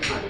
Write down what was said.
time.